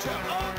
to